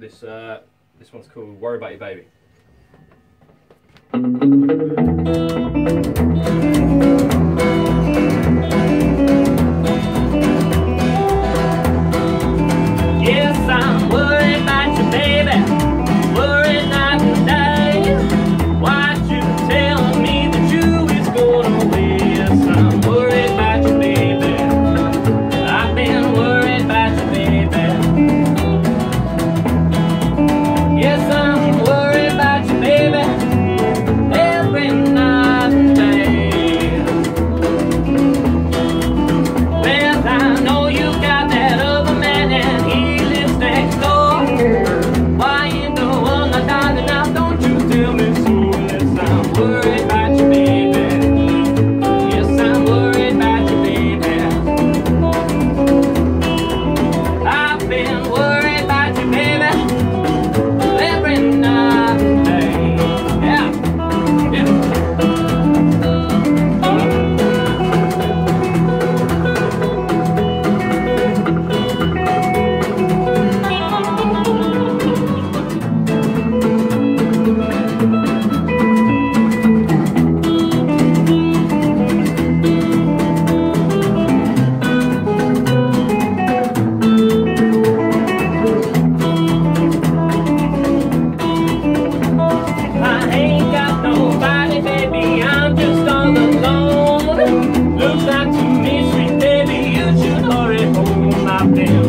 This uh, this one's called "Worry About Your Baby." I'm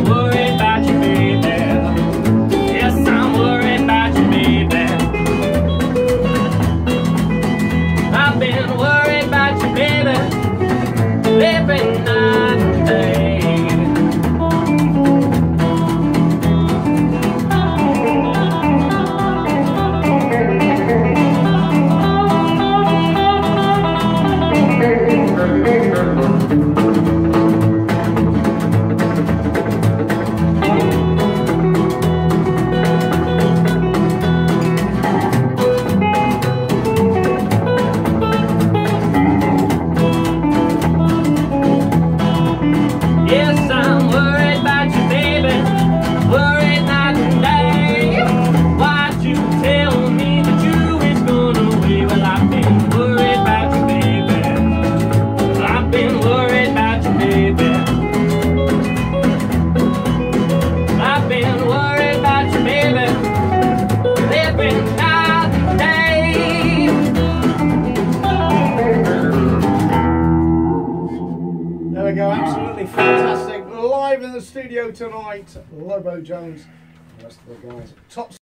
live in the studio tonight. Lobo Jones, the rest of the guys. Top